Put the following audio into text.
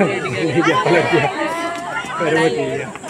अरे वो ठीक है